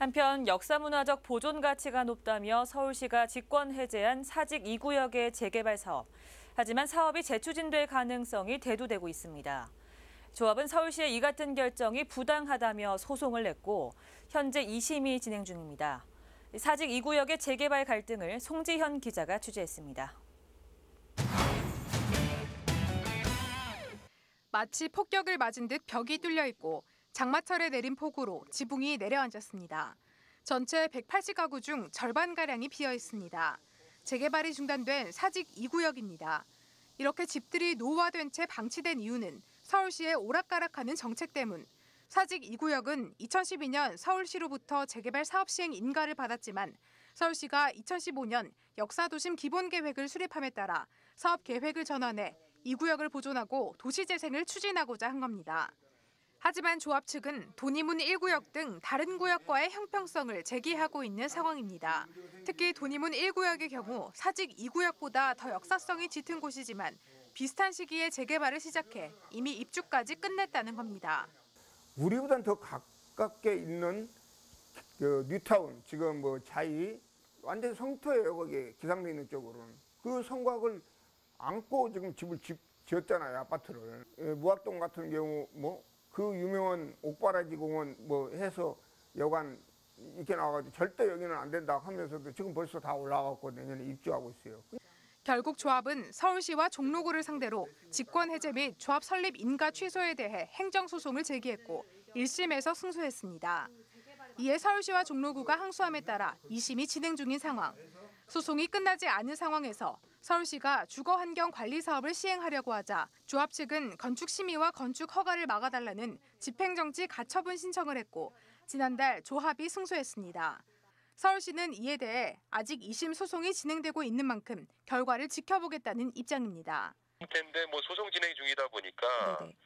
한편 역사문화적 보존 가치가 높다며 서울시가 직권 해제한 사직 2구역의 재개발 사업. 하지만 사업이 재추진될 가능성이 대두되고 있습니다. 조합은 서울시의 이 같은 결정이 부당하다며 소송을 냈고 현재 2심이 진행 중입니다. 사직 2구역의 재개발 갈등을 송지현 기자가 취재했습니다. 마치 폭격을 맞은 듯 벽이 뚫려 있고 장마철에 내린 폭우로 지붕이 내려앉았습니다. 전체 180가구 중 절반가량이 비어 있습니다. 재개발이 중단된 사직 2구역입니다. 이렇게 집들이 노후화된 채 방치된 이유는 서울시의 오락가락하는 정책 때문. 사직 2구역은 2012년 서울시로부터 재개발 사업 시행 인가를 받았지만 서울시가 2015년 역사도심 기본계획을 수립함에 따라 사업 계획을 전환해 2구역을 보존하고 도시재생을 추진하고자 한 겁니다. 하지만 조합 측은 도니문 1구역 등 다른 구역과의 형평성을 제기하고 있는 상황입니다. 특히 도니문 1구역의 경우 사직 2구역보다 더 역사성이 짙은 곳이지만 비슷한 시기에 재개발을 시작해 이미 입주까지 끝냈다는 겁니다. 우리보다는 더 가깝게 있는 그 뉴타운 지금 뭐 자이 완전 성토예요 거기 기상도 있는 쪽으로는 그 성곽을 안고 지금 집을 집, 지었잖아요 아파트를 예, 무학동 같은 경우 뭐 그 유명한 옥바라지 공원 뭐 해서 여관 이렇게 나와가지고 절대 여기는 안 된다 하면서도 지금 벌써 다 올라갔고 내년에 입주하고 있어요. 결국 조합은 서울시와 종로구를 상대로 직권 해제 및 조합 설립 인가 취소에 대해 행정 소송을 제기했고 1심에서 승소했습니다. 이에 서울시와 종로구가 항소함에 따라 2심이 진행 중인 상황. 소송이 끝나지 않은 상황에서 서울시가 주거 환경 관리 사업을 시행하려고 하자 조합 측은 건축 심의와 건축 허가를 막아달라는 집행정지 가처분 신청을 했고 지난달 조합이 승소했습니다. 서울시는 이에 대해 아직 2심 소송이 진행되고 있는 만큼 결과를 지켜보겠다는 입장입니다. 텐데 뭐 소송 진행 중이다 보니까 네네.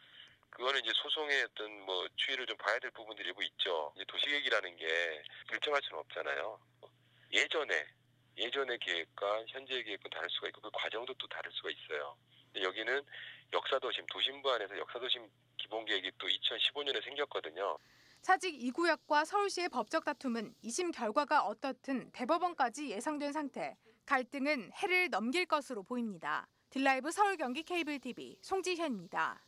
그거는 이제 소송의 어떤 뭐 추이를 좀 봐야 될 부분들이 일부 있죠. 도시계획이라는 게 일정할 수는 없잖아요. 예전에 예전의 계획과 현재의 계획은 다를 수가 있고 그 과정도 또 다를 수가 있어요. 근데 여기는 역사도심 도심부 안에서 역사도심 기본 계획이 또 2015년에 생겼거든요. 사직 2구역과 서울시의 법적 다툼은 2심 결과가 어떻든 대법원까지 예상된 상태. 갈등은 해를 넘길 것으로 보입니다. 딜라이브 서울 경기 케이블 TV 송지현입니다.